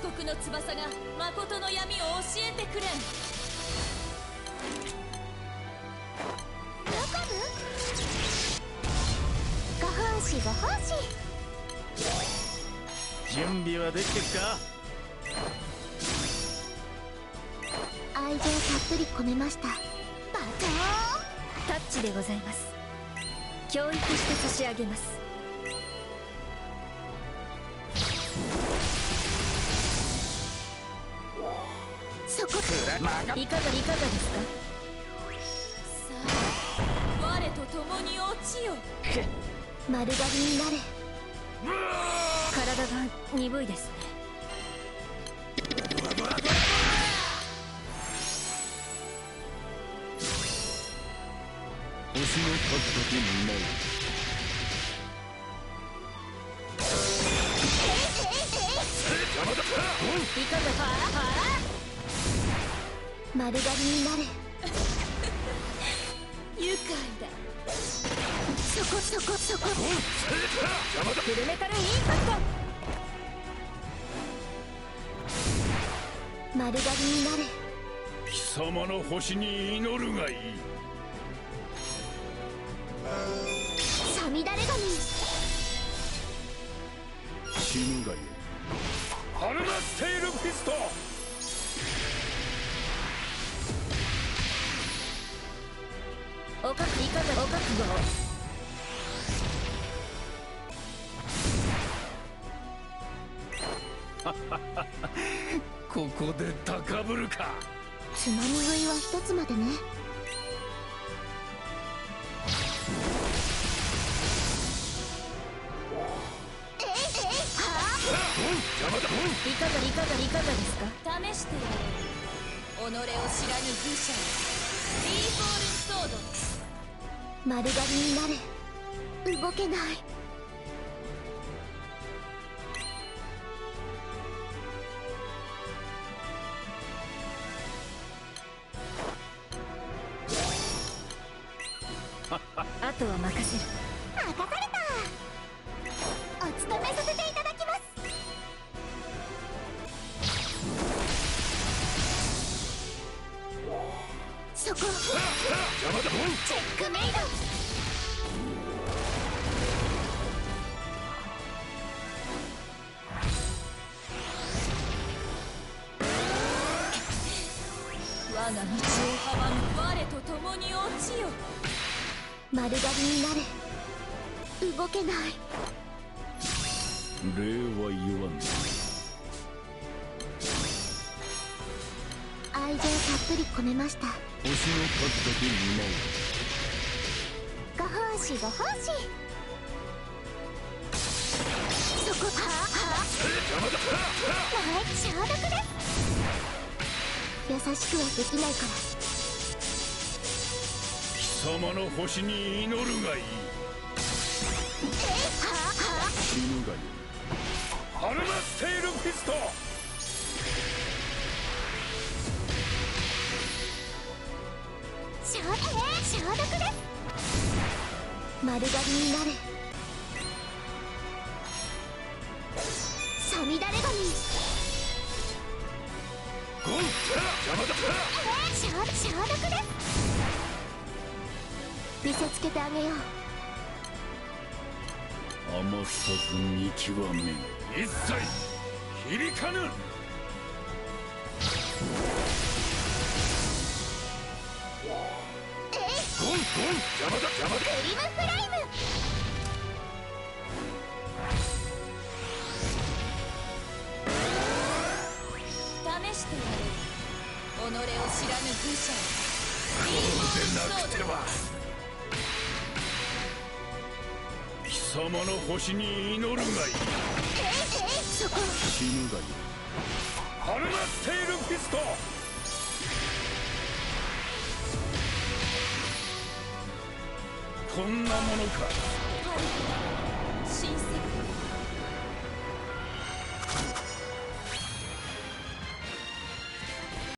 国の翼が誠の闇を教えてくれん。ご奉仕ご奉仕準備はできてるか？愛情たっぷり込めました。バトタッチでございます。教育して差し上げますいかがいかがですか？さあ我と共に落ちよ。丸刈りになれ。体が鈍いですね。星の数だけ担ういかが丸刈りになれ愉快だそこそこそこフルメタルインパクト丸刈りになれ貴様の星に祈るがいい。さみだれ神死ぬがいい。ハルマステイルフィストおかくいかがお覚悟をここで高ぶるか。つまみ食いは一つまでね。えいえいは邪魔だいかがいかがいかがですか？試してやれ己を知らぬ愚者。ビーフォールンソードあ丸刈りになれ。動けない。あとは任せる。任された。お勤めさせていたそこチェックメイド我が道を阻む我と共に落ちよ。丸刈りになれ。動けない。礼は言わんっぷり込めました。星の数だけ担うご奉仕ご奉仕。そこはははい消毒です。優しくはできないから。貴様の星に祈るがいい。消えー消毒です丸刈りになれ。さみだれ神ゴン邪魔だえー消消毒です見せつけてあげよう余さず見極め。一切響かぬ。リムフライム試してやれ己を知らぬ愚者ビーフォールンソードでなくては貴様の星に祈るがいい死ぬがいい。ハルマステイルフィストこんなものか。新世界